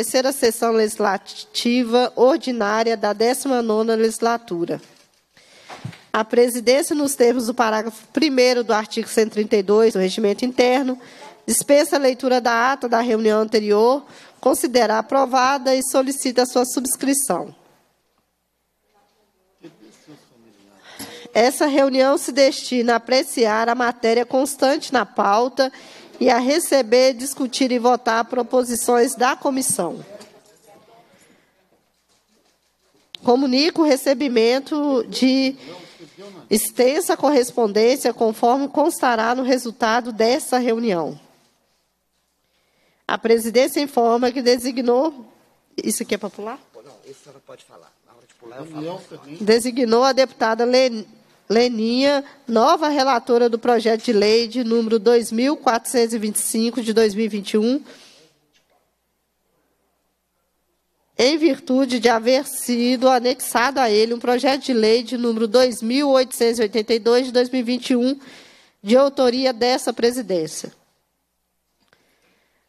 terceira sessão legislativa ordinária da 19ª legislatura. A presidência, nos termos do parágrafo 1 do artigo 132 do Regimento Interno, dispensa a leitura da ata da reunião anterior, considera aprovada e solicita sua subscrição. Essa reunião se destina a apreciar a matéria constante na pauta e a receber, discutir e votar proposições da comissão. Comunico o recebimento de extensa correspondência, conforme constará no resultado dessa reunião. A presidência informa que designou. Isso aqui é para pular? Não, isso ela pode falar. Na hora de pular, eu falo. Designou a deputada Leninha, nova relatora do projeto de lei de número 2425 de 2021, em virtude de haver sido anexado a ele um projeto de lei de número 2882 de 2021, de autoria dessa presidência.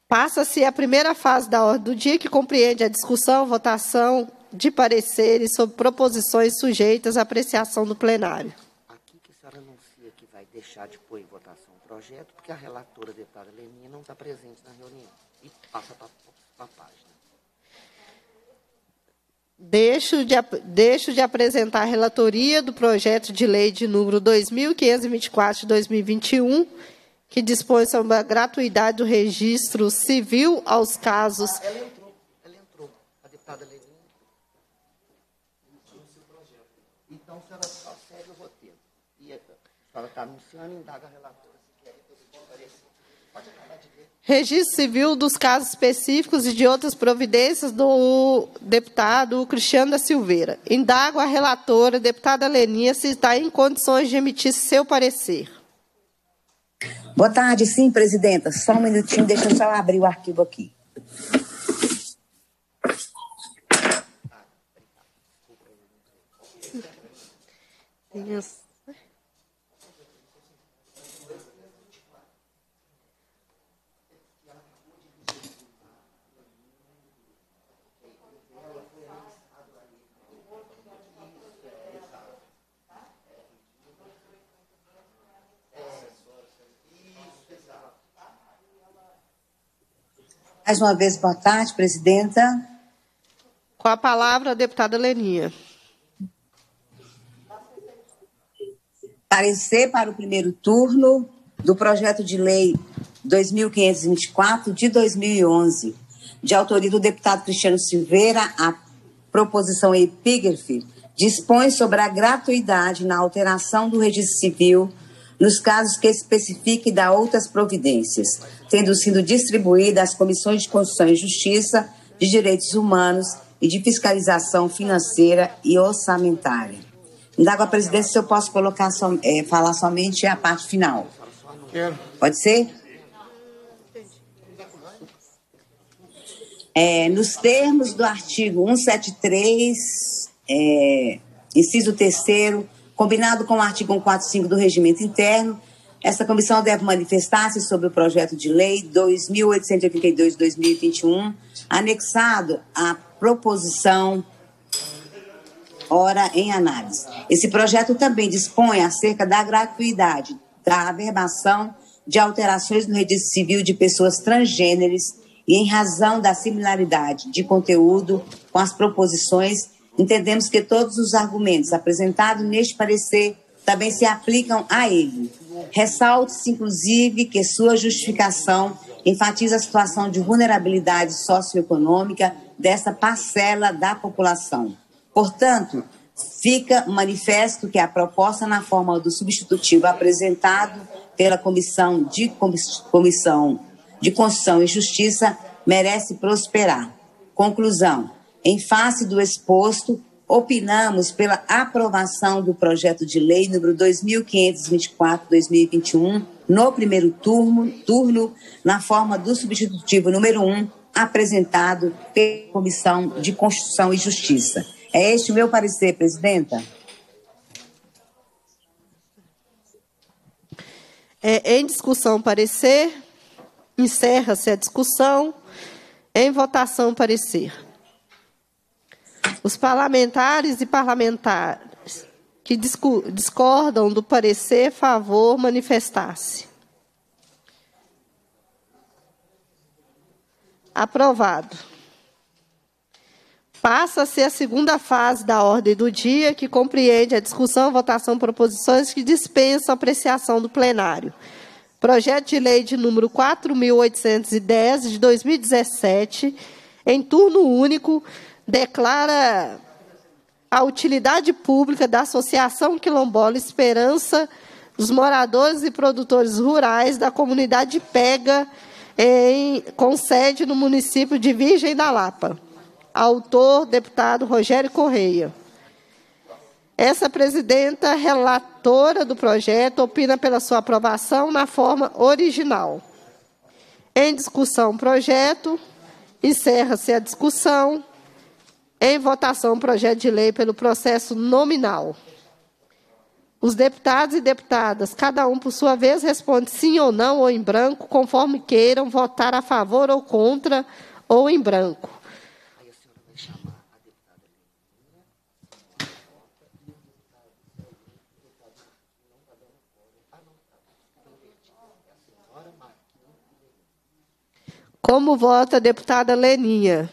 Passa-se a primeira fase da ordem do dia, que compreende a discussão, votação de pareceres sobre proposições sujeitas à apreciação do plenário deixar de pôr em votação o projeto, porque a relatora, a deputada Leninha, não está presente na reunião. E passa para a página. Deixo de, deixo de apresentar a relatoria do projeto de lei de número 2524 de 2021, que dispõe sobre a gratuidade do registro civil aos casos. Ah, ela entrou, ela entrou, a deputada Leninha. Então, se ela só segue o roteiro. E ela está anunciando, indaga a relatora se quer comparecer. Pode acabar de ver. Registro civil dos casos específicos e de outras providências do deputado Cristiano da Silveira. Indago a relatora, deputada Leninha, se está em condições de emitir seu parecer. Boa tarde, sim, presidenta. Só um minutinho, deixa eu só abrir o arquivo aqui. Isso. Mais uma vez, boa tarde, presidenta. Com a palavra, a deputada Leninha. Parecer para o primeiro turno do projeto de lei 2524 de 2011, de autoria do deputado Cristiano Silveira, a proposição epígrafe dispõe sobre a gratuidade na alteração do registro civil nos casos que especifique e dá outras providências, tendo sido distribuída às comissões de Constituição e Justiça, de Direitos Humanos e de Fiscalização Financeira e Orçamentária. Indago a presidência se eu posso colocar é, falar somente a parte final. Pode ser? É, nos termos do artigo 173, é, inciso 3 Combinado com o artigo 145 do Regimento Interno, essa comissão deve manifestar-se sobre o projeto de lei 2882-2021, anexado à proposição ora em análise. Esse projeto também dispõe acerca da gratuidade da averbação de alterações no registro civil de pessoas transgêneres e em razão da similaridade de conteúdo com as proposições Entendemos que todos os argumentos apresentados neste parecer também se aplicam a ele. Ressalte-se, inclusive, que sua justificação enfatiza a situação de vulnerabilidade socioeconômica dessa parcela da população. Portanto, fica manifesto que a proposta na forma do substitutivo apresentado pela Comissão de, Comissão de Constituição e Justiça merece prosperar. Conclusão. Em face do exposto, opinamos pela aprovação do projeto de lei número 2524-2021 no primeiro turno, turno, na forma do substitutivo número 1, apresentado pela Comissão de Constituição e Justiça. É este o meu parecer, presidenta. É, em discussão, parecer. Encerra-se a discussão. Em votação, parecer. Os parlamentares e parlamentares que discordam do parecer, favor manifestar-se. Aprovado. Passa-se a segunda fase da ordem do dia, que compreende a discussão, votação, proposições que dispensam apreciação do plenário. Projeto de lei de número 4.810 de 2017, em turno único, declara a utilidade pública da Associação Quilombola Esperança dos moradores e produtores rurais da comunidade Pega, em, com sede no município de Virgem da Lapa. Autor, deputado Rogério Correia. Essa presidenta relatora do projeto opina pela sua aprovação na forma original. Em discussão, projeto. Encerra-se a discussão. Em votação, projeto de lei pelo processo nominal. Os deputados e deputadas, cada um por sua vez, responde sim ou não ou em branco, conforme queiram votar a favor ou contra ou em branco. Como vota a deputada Leninha?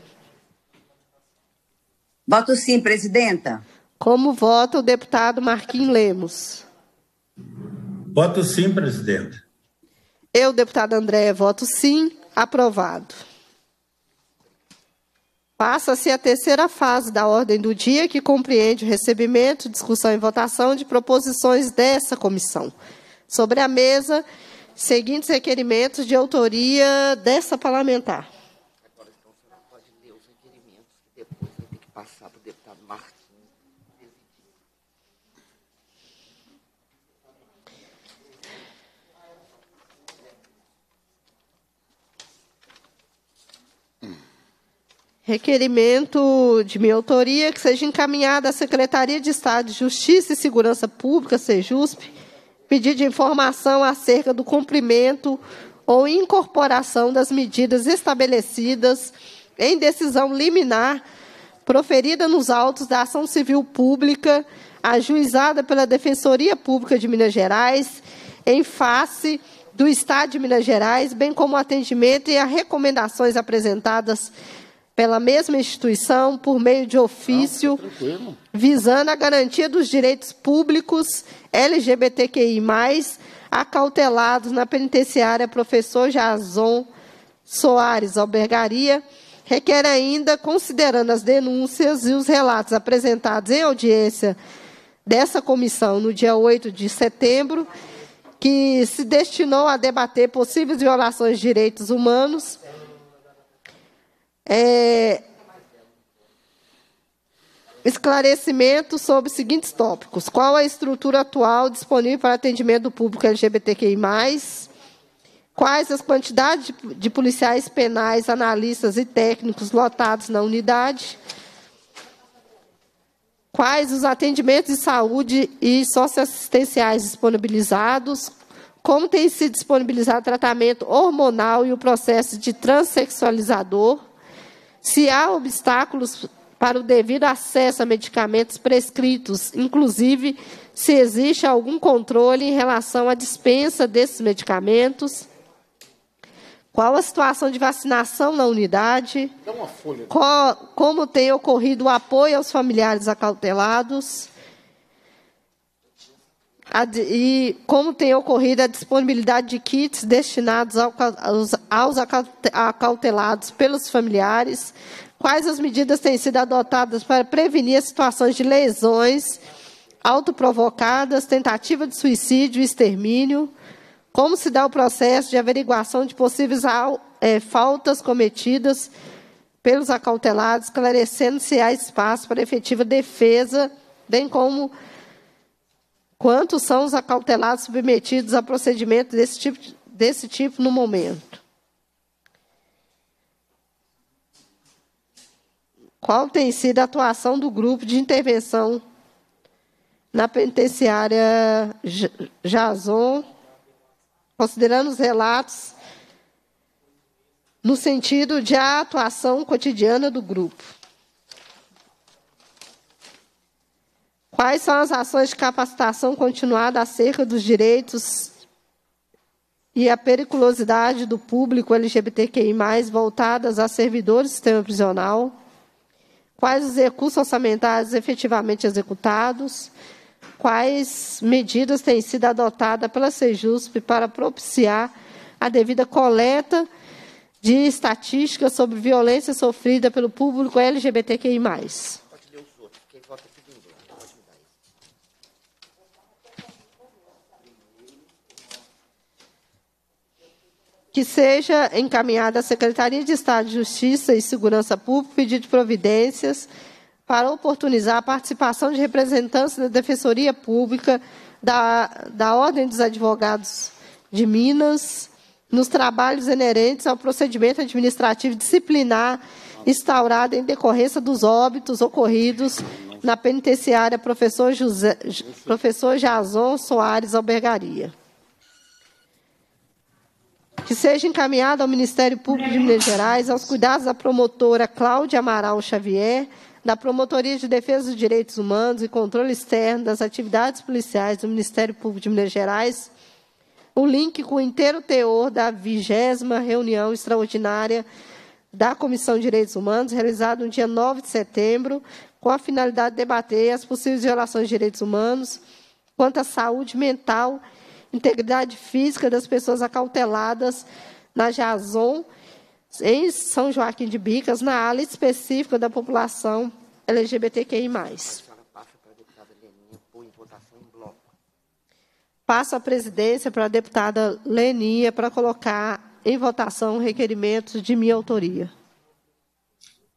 Voto sim, presidenta. Como vota o deputado Marquinhos Lemos? Voto sim, presidente. Eu, deputado André, voto sim. Aprovado. Passa-se a terceira fase da ordem do dia, que compreende o recebimento, discussão e votação de proposições dessa comissão. Sobre a mesa, seguintes requerimentos de autoria dessa parlamentar. Requerimento de minha autoria que seja encaminhado à Secretaria de Estado de Justiça e Segurança Pública, SEJUSP, pedido de informação acerca do cumprimento ou incorporação das medidas estabelecidas em decisão liminar proferida nos autos da ação civil pública ajuizada pela Defensoria Pública de Minas Gerais em face do Estado de Minas Gerais, bem como o atendimento e as recomendações apresentadas pela mesma instituição por meio de ofício, Não, visando a garantia dos direitos públicos LGBTQI+, acautelados na penitenciária professor Jason Soares Albergaria, requer ainda, considerando as denúncias e os relatos apresentados em audiência dessa comissão no dia 8 de setembro, que se destinou a debater possíveis violações de direitos humanos, é, esclarecimento sobre os seguintes tópicos. Qual a estrutura atual disponível para atendimento do público LGBTQI+, quais as quantidades de, policiais penais, analistas e técnicos lotados na unidade, quais os atendimentos de saúde e socioassistenciais disponibilizados, como tem sido disponibilizado tratamento hormonal e o processo de transexualizador, se há obstáculos para o devido acesso a medicamentos prescritos, inclusive se existe algum controle em relação à dispensa desses medicamentos, qual a situação de vacinação na unidade, qual, como tem ocorrido o apoio aos familiares acautelados, e como tem ocorrido a disponibilidade de kits destinados aos, aos acautelados pelos familiares, quais as medidas têm sido adotadas para prevenir as situações de lesões autoprovocadas, tentativa de suicídio e extermínio, como se dá o processo de averiguação de possíveis é, faltas cometidas pelos acautelados, esclarecendo se há espaço para efetiva defesa, bem como Quantos são os acautelados submetidos a procedimento desse tipo, desse tipo no momento? Qual tem sido a atuação do grupo de intervenção na penitenciária Jason, considerando os relatos no sentido de a atuação cotidiana do grupo. Quais são as ações de capacitação continuada acerca dos direitos e a periculosidade do público LGBTQI+, voltadas a servidores do sistema prisional? Quais os recursos orçamentários efetivamente executados? Quais medidas têm sido adotadas pela Sejusp para propiciar a devida coleta de estatísticas sobre violência sofrida pelo público LGBTQI+. Que seja encaminhada à Secretaria de Estado de Justiça e Segurança Pública pedido de providências para oportunizar a participação de representantes da Defensoria Pública, da, da Ordem dos Advogados de Minas, nos trabalhos inerentes ao procedimento administrativo disciplinar instaurado em decorrência dos óbitos ocorridos na penitenciária professor, José, professor Jason Soares Albergaria. Que seja encaminhado ao Ministério Público de Minas Gerais, aos cuidados da promotora Cláudia Amaral Xavier, da Promotoria de Defesa dos Direitos Humanos e Controle Externo das Atividades Policiais do Ministério Público de Minas Gerais, o link com o inteiro teor da vigésima reunião extraordinária da Comissão de Direitos Humanos, realizada no dia 9 de setembro, com a finalidade de debater as possíveis violações de direitos humanos quanto à saúde mental, integridade física das pessoas acauteladas na Jazon, em São Joaquim de Bicas, na ala específica da população LGBTQI+. Passo a presidência para a deputada Lenia para colocar em votação requerimentos de minha autoria.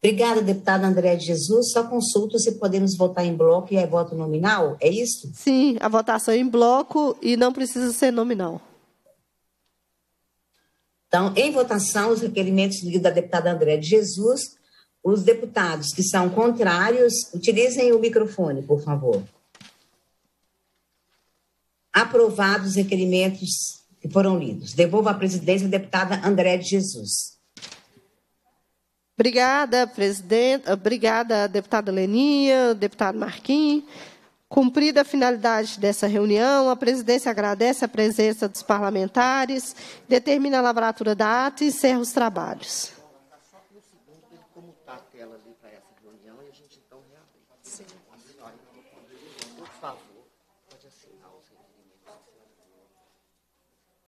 Obrigada, deputada André de Jesus. Só consulto se podemos votar em bloco e é voto nominal, é isso? Sim, a votação é em bloco e não precisa ser nominal. Então, em votação, os requerimentos da deputada André de Jesus. Os deputados que são contrários, utilizem o microfone, por favor aprovados os requerimentos que foram lidos. Devolvo à presidência a deputada André de Jesus. Obrigada, presidente. Obrigada, deputada Leninha, deputado Marquinhos. Cumprida a finalidade dessa reunião, a presidência agradece a presença dos parlamentares, determina a lavratura da ata e encerra os trabalhos.